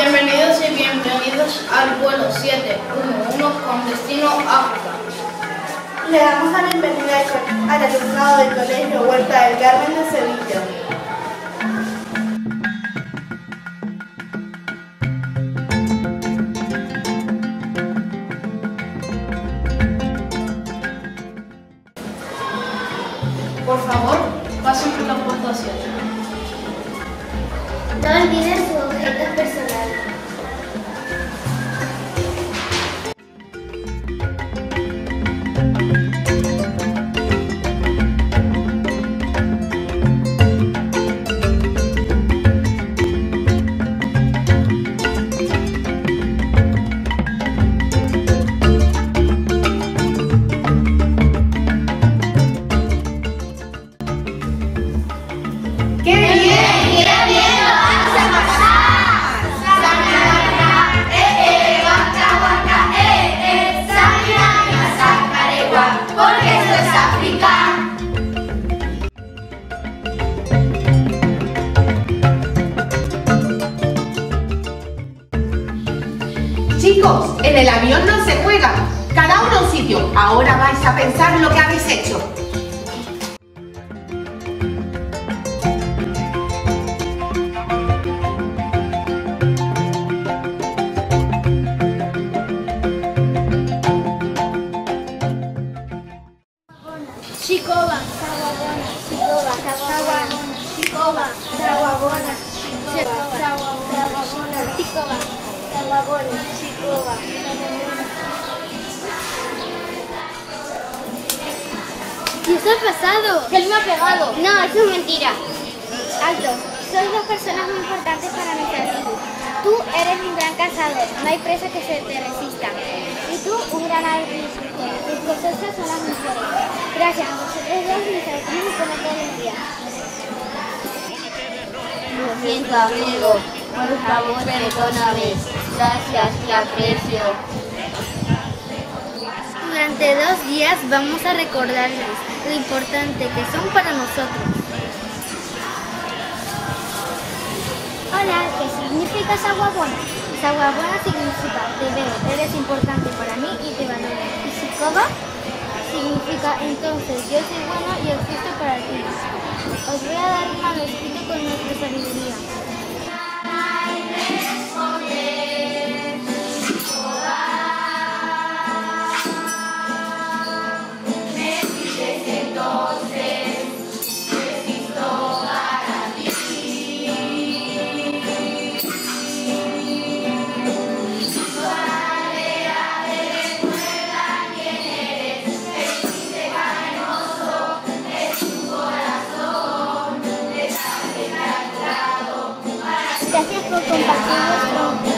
Bienvenidos y bienvenidos al vuelo 711 con destino África. Le damos la bienvenida al al alumnado del Colegio Huerta del Carmen de Sevilla. No olviden sus objetos Chicos, en el avión no se juega. Cada uno un sitio. Ahora vais a pensar lo que habéis hecho. Chicoba, Sawabona, Chicoba, Sawabona, Chicoba, Sawabona, Sawabona, Chicoba, Sawabona, Chicoba, ¿Qué os ha pasado? Él me ha pegado. No, eso es mentira. Alto, sois dos personas muy importantes para nuestra tribu. Tú eres un gran cazador, no hay presa que se te resista. Y tú, un gran agricultor. Tus cosechas son las mejores. Gracias a vosotros dos, nuestra tribu come todos los días. Lo siento, amigo. Por favor, perdóname. Gracias, te aprecio. Durante dos días vamos a recordarles lo importante que son para nosotros. Hola, ¿qué significa Saguabona? Saguabona significa te veo, eres importante para mí y te valoro. Y Sikoba significa entonces yo soy bueno y existo para ti. Os voy a dar un manuscrito con nuestra sabiduría. Compartir vuestro